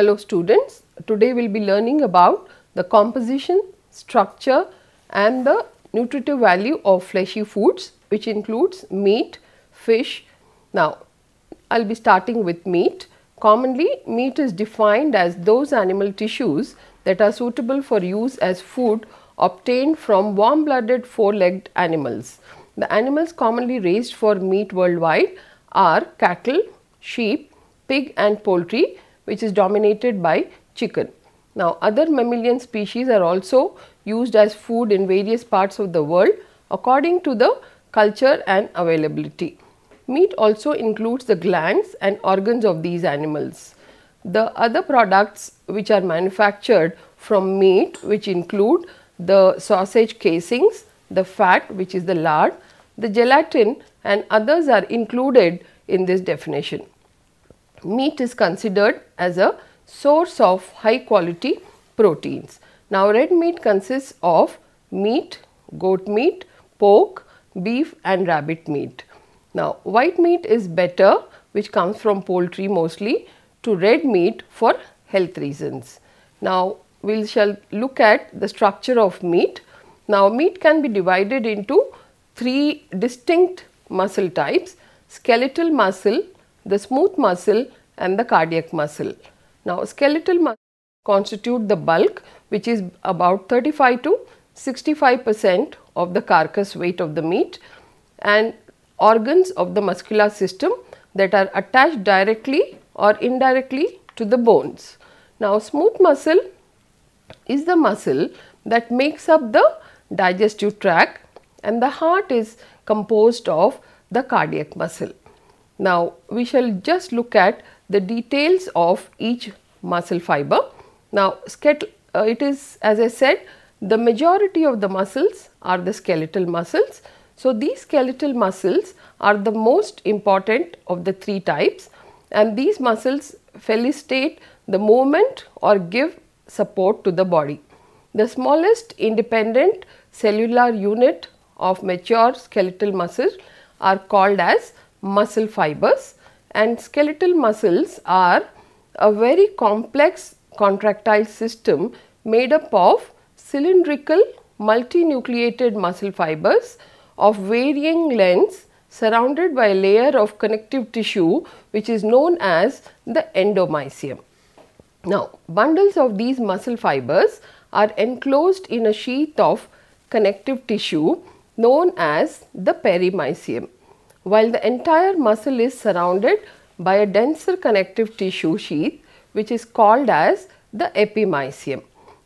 Hello students, today we will be learning about the composition, structure and the nutritive value of fleshy foods which includes meat, fish. Now, I will be starting with meat. Commonly, meat is defined as those animal tissues that are suitable for use as food obtained from warm blooded four legged animals. The animals commonly raised for meat worldwide are cattle, sheep, pig and poultry which is dominated by chicken. Now, other mammalian species are also used as food in various parts of the world according to the culture and availability. Meat also includes the glands and organs of these animals. The other products which are manufactured from meat which include the sausage casings, the fat which is the lard, the gelatin and others are included in this definition. Meat is considered as a source of high quality proteins. Now, red meat consists of meat, goat meat, pork, beef and rabbit meat. Now, white meat is better which comes from poultry mostly to red meat for health reasons. Now, we shall look at the structure of meat. Now, meat can be divided into three distinct muscle types skeletal muscle, the smooth muscle and the cardiac muscle. Now, skeletal muscle constitute the bulk which is about 35 to 65 percent of the carcass weight of the meat and organs of the muscular system that are attached directly or indirectly to the bones. Now, smooth muscle is the muscle that makes up the digestive tract and the heart is composed of the cardiac muscle. Now, we shall just look at the details of each muscle fiber. Now, uh, it is as I said the majority of the muscles are the skeletal muscles. So, these skeletal muscles are the most important of the three types and these muscles felicitate the movement or give support to the body. The smallest independent cellular unit of mature skeletal muscle are called as muscle fibers and skeletal muscles are a very complex contractile system made up of cylindrical multinucleated muscle fibers of varying lengths surrounded by a layer of connective tissue which is known as the endomysium. Now, bundles of these muscle fibers are enclosed in a sheath of connective tissue known as the perimysium while the entire muscle is surrounded by a denser connective tissue sheath which is called as the epimysium.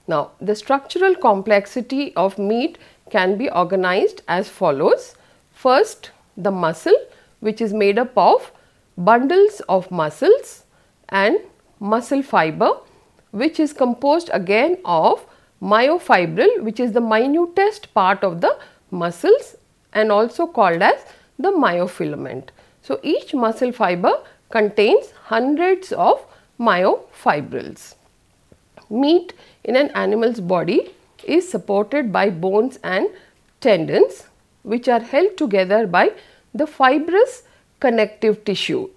Now, the structural complexity of meat can be organized as follows. First, the muscle which is made up of bundles of muscles and muscle fiber which is composed again of myofibril which is the minutest part of the muscles and also called as the myofilament. So, each muscle fiber contains hundreds of myofibrils. Meat in an animal's body is supported by bones and tendons which are held together by the fibrous connective tissue.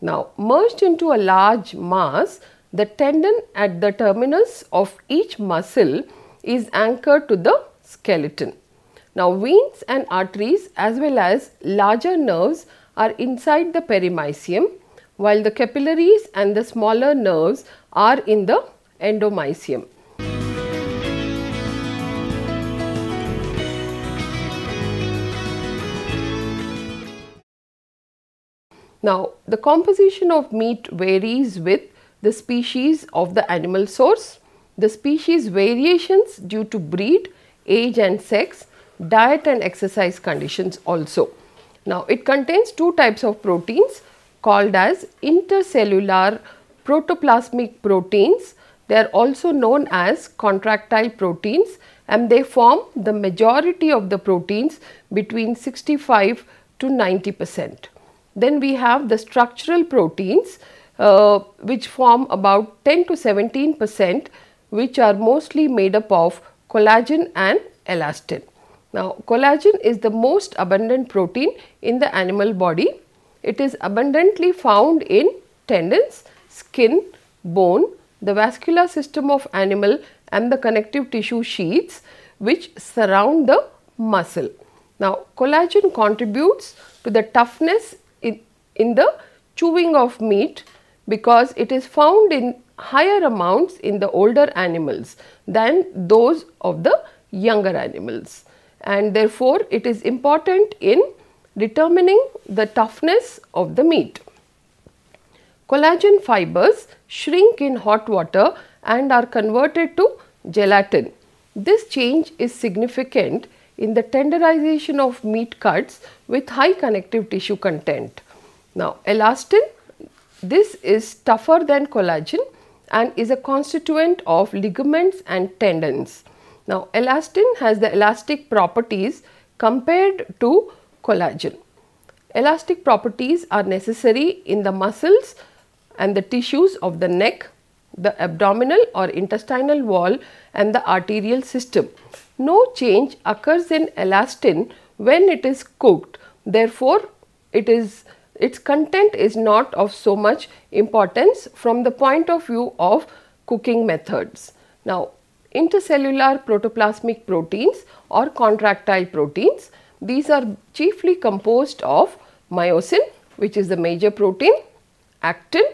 Now, merged into a large mass, the tendon at the terminus of each muscle is anchored to the skeleton. Now, veins and arteries as well as larger nerves are inside the perimysium while the capillaries and the smaller nerves are in the endomysium. Now, the composition of meat varies with the species of the animal source. The species variations due to breed, age and sex diet and exercise conditions also. Now, it contains two types of proteins called as intercellular protoplasmic proteins. They are also known as contractile proteins and they form the majority of the proteins between 65 to 90 percent. Then we have the structural proteins uh, which form about 10 to 17 percent which are mostly made up of collagen and elastin. Now, collagen is the most abundant protein in the animal body. It is abundantly found in tendons, skin, bone, the vascular system of animal and the connective tissue sheaths which surround the muscle. Now, collagen contributes to the toughness in, in the chewing of meat because it is found in higher amounts in the older animals than those of the younger animals and therefore it is important in determining the toughness of the meat. Collagen fibers shrink in hot water and are converted to gelatin. This change is significant in the tenderization of meat cuts with high connective tissue content. Now, elastin, this is tougher than collagen and is a constituent of ligaments and tendons. Now, elastin has the elastic properties compared to collagen. Elastic properties are necessary in the muscles and the tissues of the neck, the abdominal or intestinal wall and the arterial system. No change occurs in elastin when it is cooked. Therefore, it is its content is not of so much importance from the point of view of cooking methods. Now, intercellular protoplasmic proteins or contractile proteins, these are chiefly composed of myosin which is the major protein, actin,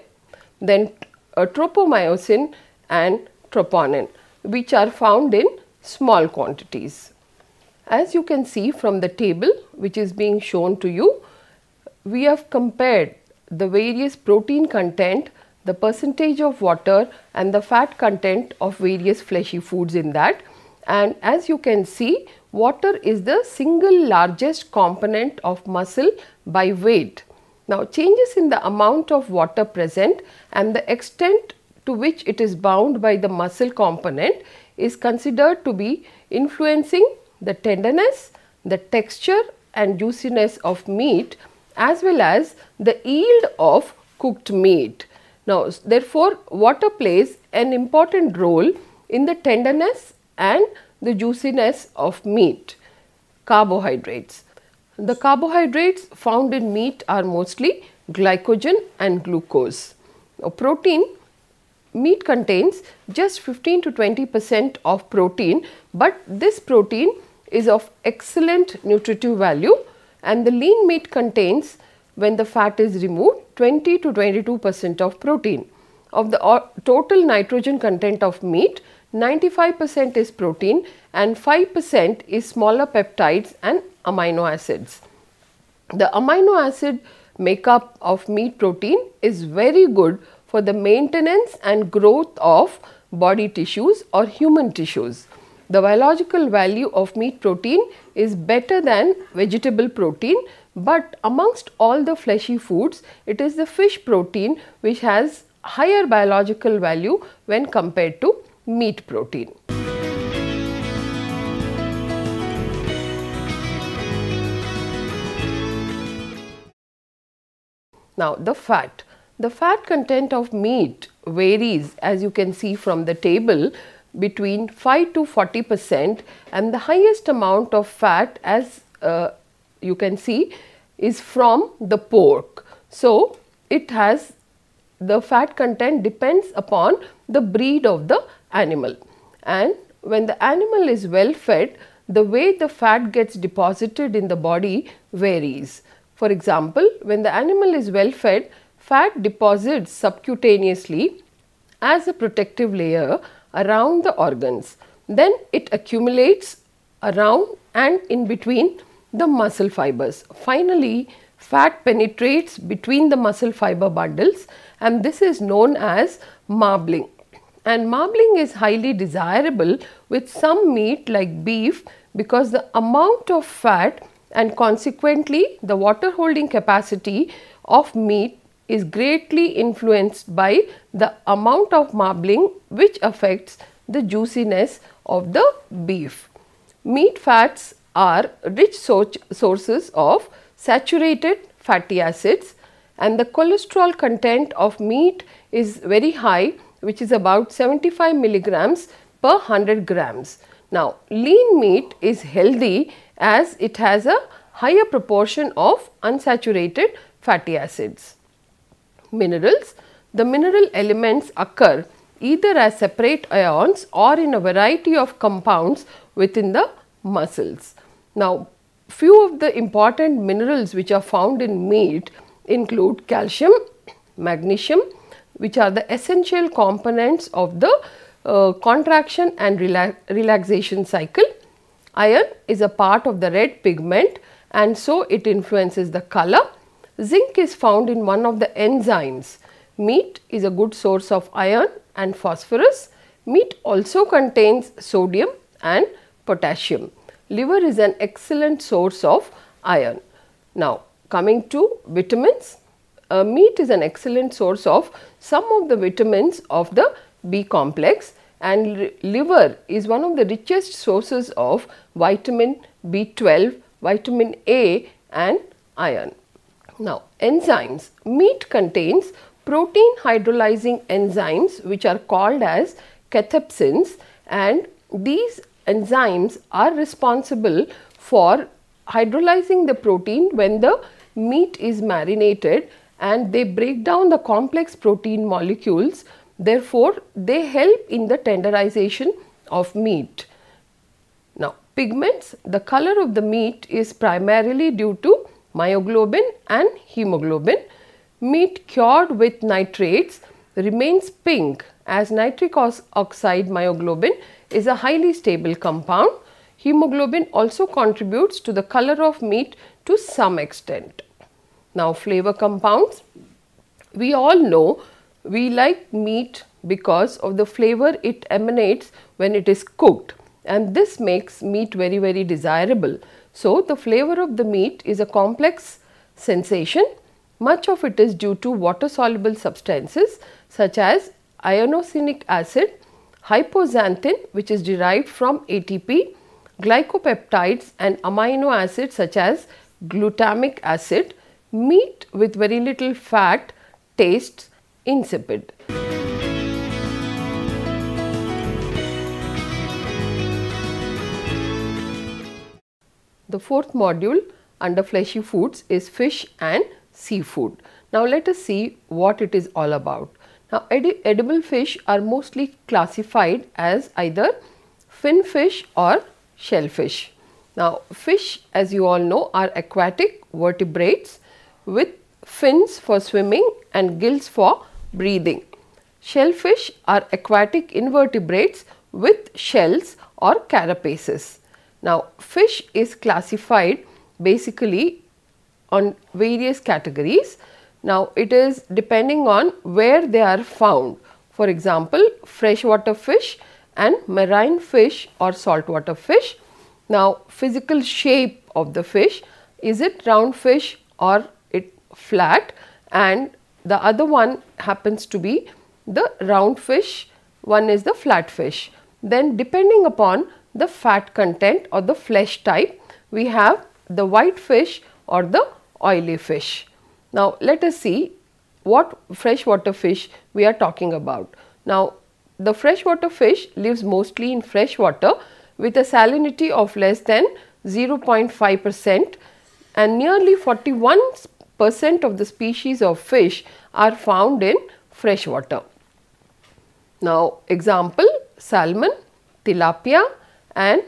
then uh, tropomyosin and troponin which are found in small quantities. As you can see from the table which is being shown to you, we have compared the various protein content, the percentage of water and the fat content of various fleshy foods in that and as you can see water is the single largest component of muscle by weight. Now changes in the amount of water present and the extent to which it is bound by the muscle component is considered to be influencing the tenderness, the texture and juiciness of meat as well as the yield of cooked meat. Now, therefore, water plays an important role in the tenderness and the juiciness of meat. Carbohydrates. The carbohydrates found in meat are mostly glycogen and glucose. Now, protein meat contains just 15 to 20 percent of protein, but this protein is of excellent nutritive value and the lean meat contains when the fat is removed 20 to 22 percent of protein. Of the uh, total nitrogen content of meat 95 percent is protein and 5 percent is smaller peptides and amino acids. The amino acid makeup of meat protein is very good for the maintenance and growth of body tissues or human tissues. The biological value of meat protein is better than vegetable protein but amongst all the fleshy foods it is the fish protein which has higher biological value when compared to meat protein. Now the fat. The fat content of meat varies as you can see from the table between 5 to 40 percent and the highest amount of fat as uh, you can see is from the pork. So, it has the fat content depends upon the breed of the animal and when the animal is well fed the way the fat gets deposited in the body varies. For example, when the animal is well fed fat deposits subcutaneously as a protective layer around the organs. Then it accumulates around and in between the muscle fibers. Finally, fat penetrates between the muscle fiber bundles and this is known as marbling. And marbling is highly desirable with some meat like beef because the amount of fat and consequently the water holding capacity of meat is greatly influenced by the amount of marbling which affects the juiciness of the beef. Meat fats are rich sources of saturated fatty acids and the cholesterol content of meat is very high which is about 75 milligrams per 100 grams. Now, lean meat is healthy as it has a higher proportion of unsaturated fatty acids. Minerals. The mineral elements occur either as separate ions or in a variety of compounds within the muscles. Now, few of the important minerals which are found in meat include calcium, magnesium which are the essential components of the uh, contraction and rela relaxation cycle. Iron is a part of the red pigment and so it influences the color. Zinc is found in one of the enzymes. Meat is a good source of iron and phosphorus. Meat also contains sodium and potassium. Liver is an excellent source of iron. Now coming to vitamins, uh, meat is an excellent source of some of the vitamins of the B complex and liver is one of the richest sources of vitamin B12, vitamin A and iron. Now enzymes, meat contains protein hydrolyzing enzymes which are called as cathepsins and these enzymes are responsible for hydrolyzing the protein when the meat is marinated and they break down the complex protein molecules therefore they help in the tenderization of meat. Now pigments the color of the meat is primarily due to myoglobin and hemoglobin. Meat cured with nitrates remains pink as nitric oxide myoglobin is a highly stable compound. Hemoglobin also contributes to the color of meat to some extent. Now flavor compounds. We all know we like meat because of the flavor it emanates when it is cooked and this makes meat very very desirable. So the flavor of the meat is a complex sensation. Much of it is due to water soluble substances such as inosinic acid, hypoxanthine which is derived from ATP, glycopeptides and amino acids such as glutamic acid meat with very little fat tastes insipid. The fourth module under fleshy foods is fish and seafood. Now let us see what it is all about. Now edi edible fish are mostly classified as either fin fish or shellfish. Now fish as you all know are aquatic vertebrates with fins for swimming and gills for breathing. Shellfish are aquatic invertebrates with shells or carapaces. Now, fish is classified basically on various categories. Now, it is depending on where they are found. For example, freshwater fish and marine fish or saltwater fish. Now, physical shape of the fish, is it round fish or it flat and the other one happens to be the round fish, one is the flat fish. Then depending upon the fat content or the flesh type, we have the white fish or the oily fish. Now let us see what freshwater fish we are talking about. Now the freshwater fish lives mostly in fresh water with a salinity of less than 0.5 percent and nearly 41 percent of the species of fish are found in fresh water. Now example salmon, tilapia and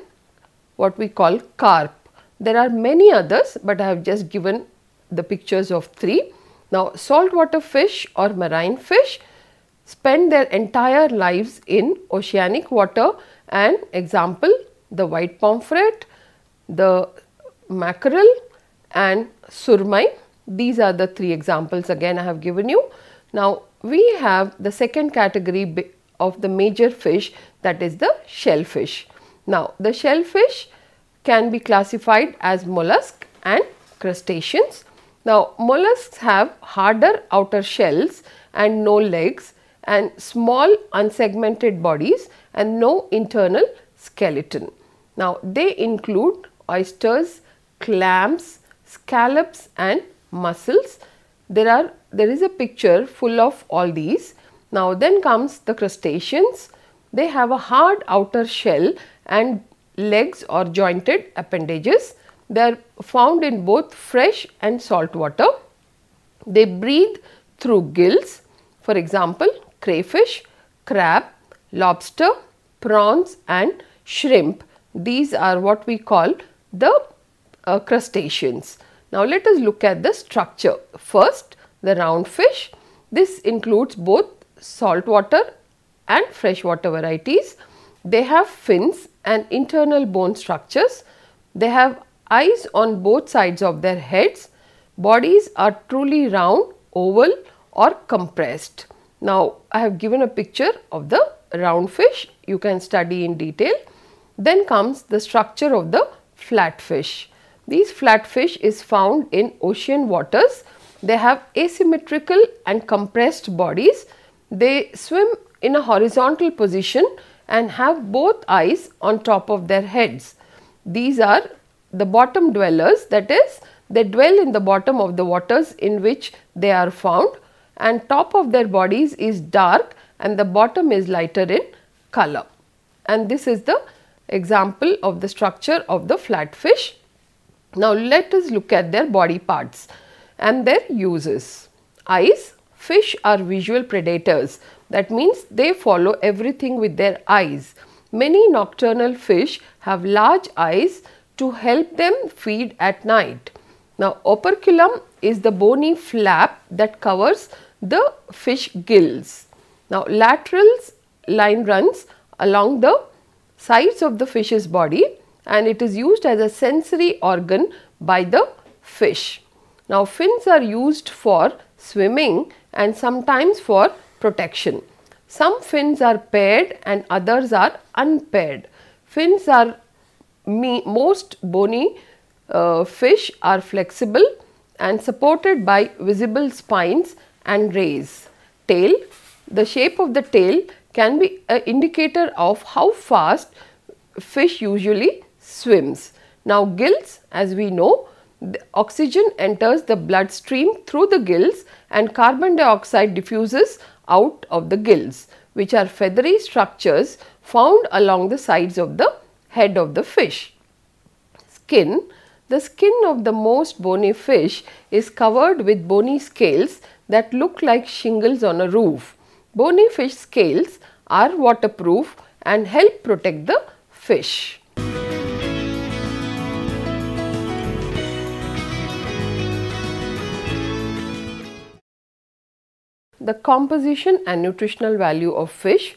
what we call carp. There are many others but I have just given the pictures of three. Now saltwater fish or marine fish spend their entire lives in oceanic water and example the white pomfret, the mackerel and surmai these are the three examples again I have given you. Now we have the second category of the major fish that is the shellfish. Now the shellfish can be classified as mollusk and crustaceans. Now mollusks have harder outer shells and no legs and small unsegmented bodies and no internal skeleton. Now they include oysters, clams, scallops and mussels. There are there is a picture full of all these. Now then comes the crustaceans. They have a hard outer shell and legs or jointed appendages. They are found in both fresh and salt water. They breathe through gills. For example, crayfish, crab, lobster, prawns and shrimp. These are what we call the uh, crustaceans. Now let us look at the structure. First the round fish. This includes both saltwater and freshwater varieties. They have fins and internal bone structures. They have eyes on both sides of their heads. Bodies are truly round, oval or compressed. Now I have given a picture of the round fish you can study in detail. Then comes the structure of the flatfish. These flatfish is found in ocean waters. They have asymmetrical and compressed bodies. They swim in a horizontal position and have both eyes on top of their heads. These are the bottom dwellers that is they dwell in the bottom of the waters in which they are found and top of their bodies is dark and the bottom is lighter in color. And this is the example of the structure of the flatfish. Now let us look at their body parts and their uses. Eyes, fish are visual predators that means they follow everything with their eyes. Many nocturnal fish have large eyes to help them feed at night. Now operculum is the bony flap that covers the fish gills. Now laterals line runs along the sides of the fish's body and it is used as a sensory organ by the fish. Now fins are used for swimming and sometimes for protection. Some fins are paired and others are unpaired. Fins are most bony uh, fish are flexible and supported by visible spines and rays. Tail, the shape of the tail can be an indicator of how fast fish usually swims. Now gills as we know oxygen enters the bloodstream through the gills and carbon dioxide diffuses out of the gills which are feathery structures found along the sides of the head of the fish. Skin The skin of the most bony fish is covered with bony scales that look like shingles on a roof. Bony fish scales are waterproof and help protect the fish. The composition and nutritional value of fish.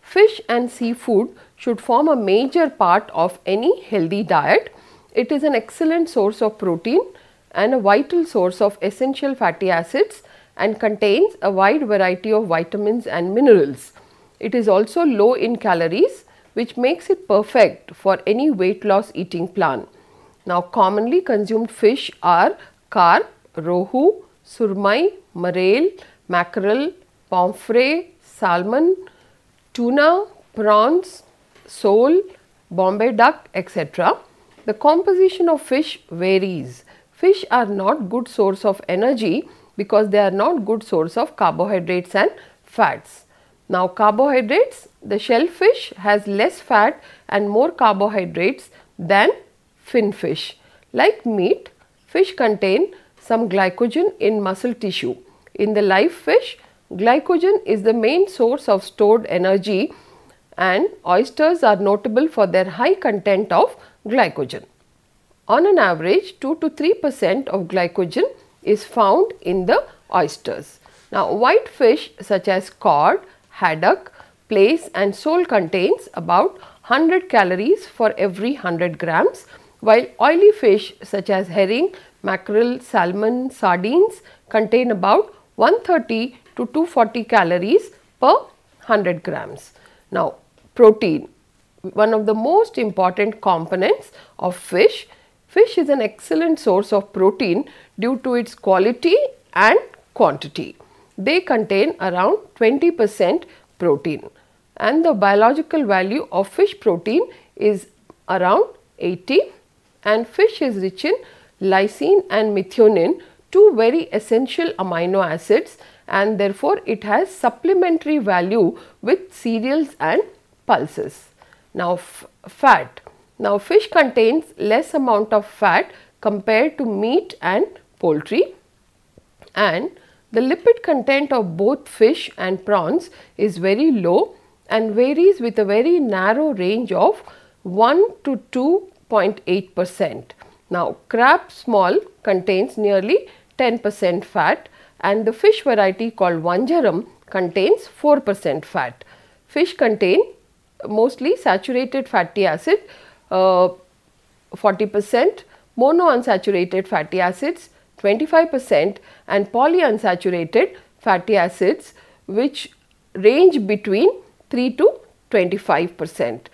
Fish and seafood should form a major part of any healthy diet. It is an excellent source of protein and a vital source of essential fatty acids and contains a wide variety of vitamins and minerals. It is also low in calories which makes it perfect for any weight loss eating plan. Now commonly consumed fish are carp, rohu, surmai, murrel, mackerel, pomfret, salmon, tuna, prawns, sole, Bombay duck, etc. The composition of fish varies. Fish are not good source of energy because they are not good source of carbohydrates and fats. Now carbohydrates, the shellfish has less fat and more carbohydrates than fin fish. Like meat, fish contain some glycogen in muscle tissue. In the live fish, glycogen is the main source of stored energy and oysters are notable for their high content of glycogen. On an average, 2 to 3 percent of glycogen is found in the oysters. Now, white fish such as cod, haddock, plaice and sole contains about 100 calories for every 100 grams while oily fish such as herring, mackerel, salmon, sardines contain about 130 to 240 calories per 100 grams. Now, protein one of the most important components of fish Fish is an excellent source of protein due to its quality and quantity. They contain around 20 percent protein and the biological value of fish protein is around 80 and fish is rich in lysine and methionine two very essential amino acids and therefore it has supplementary value with cereals and pulses. Now fat now fish contains less amount of fat compared to meat and poultry and The lipid content of both fish and prawns is very low and varies with a very narrow range of 1 to 2.8 percent. Now, crab small contains nearly 10 percent fat and the fish variety called Vanjaram contains 4 percent fat. Fish contain mostly saturated fatty acid uh, 40 percent, monounsaturated fatty acids 25 percent and polyunsaturated fatty acids which range between 3 to 25 percent.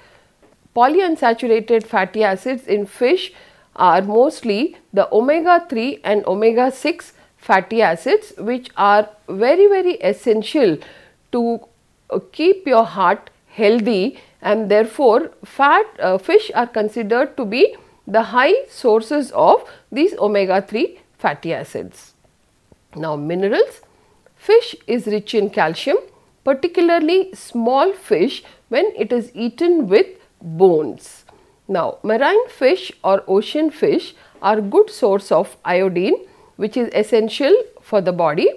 Polyunsaturated fatty acids in fish are mostly the omega 3 and omega 6 fatty acids which are very very essential to uh, keep your heart healthy and therefore fat uh, fish are considered to be the high sources of these omega 3 fatty acids. Now minerals, fish is rich in calcium particularly small fish when it is eaten with bones. Now marine fish or ocean fish are good source of iodine which is essential for the body,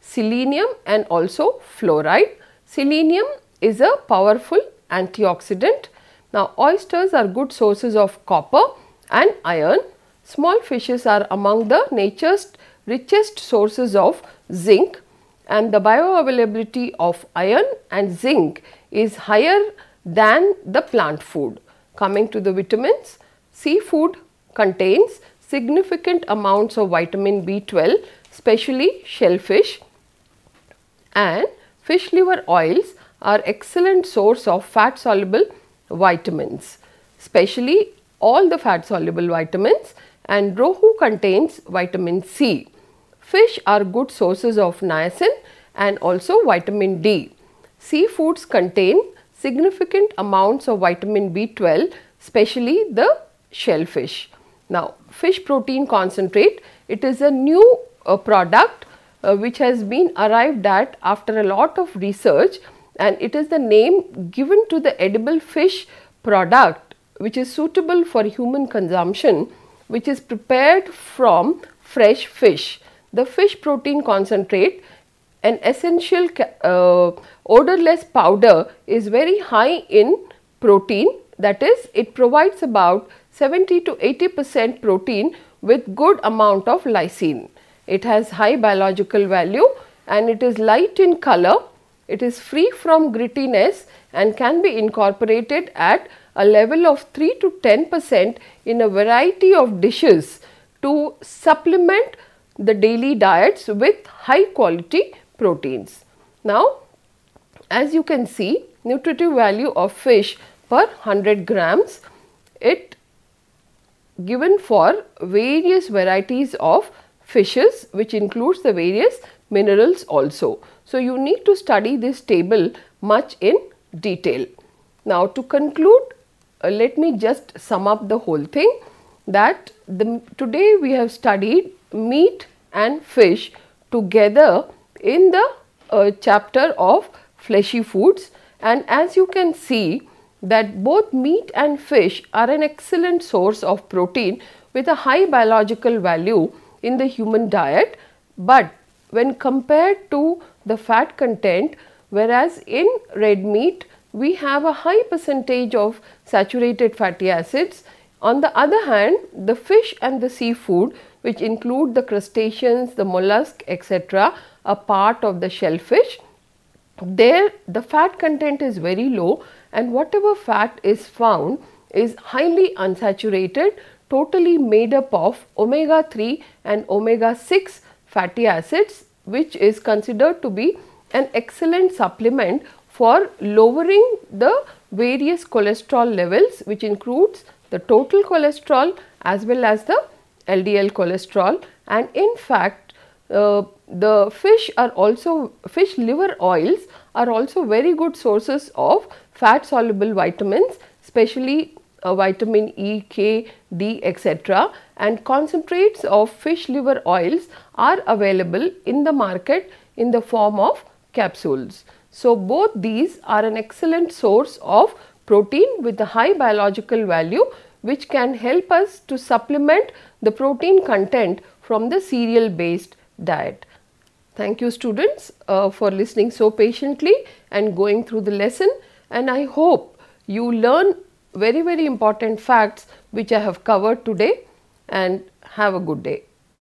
selenium and also fluoride. Selenium is a powerful antioxidant. Now oysters are good sources of copper and iron. Small fishes are among the nature's richest sources of zinc and the bioavailability of iron and zinc is higher than the plant food. Coming to the vitamins, seafood contains significant amounts of vitamin B12 especially shellfish and fish liver oils are excellent source of fat soluble vitamins especially all the fat soluble vitamins and rohu contains vitamin C. Fish are good sources of niacin and also vitamin D. Seafoods contain significant amounts of vitamin B12 especially the shellfish. Now fish protein concentrate it is a new uh, product uh, which has been arrived at after a lot of research and it is the name given to the edible fish product which is suitable for human consumption which is prepared from fresh fish. The fish protein concentrate an essential uh, odorless powder is very high in protein that is it provides about 70 to 80 percent protein with good amount of lysine. It has high biological value and it is light in color, it is free from grittiness and can be incorporated at a level of 3 to 10 percent in a variety of dishes to supplement the daily diets with high quality proteins. Now, as you can see nutritive value of fish per 100 grams, it given for various varieties of fishes which includes the various minerals also. So, you need to study this table much in detail. Now, to conclude uh, let me just sum up the whole thing that the, today we have studied meat and fish together in the uh, chapter of fleshy foods and as you can see that both meat and fish are an excellent source of protein with a high biological value in the human diet but when compared to the fat content whereas in red meat we have a high percentage of saturated fatty acids. On the other hand the fish and the seafood which include the crustaceans, the mollusk etc a part of the shellfish. There the fat content is very low and whatever fat is found is highly unsaturated totally made up of omega 3 and omega 6 fatty acids which is considered to be an excellent supplement for lowering the various cholesterol levels which includes the total cholesterol as well as the LDL cholesterol. And in fact uh, the fish are also fish liver oils are also very good sources of fat soluble vitamins especially vitamin E, K, D etc. and concentrates of fish liver oils are available in the market in the form of capsules. So, both these are an excellent source of protein with a high biological value which can help us to supplement the protein content from the cereal based diet. Thank you students uh, for listening so patiently and going through the lesson and I hope you learn very very important facts which I have covered today and have a good day.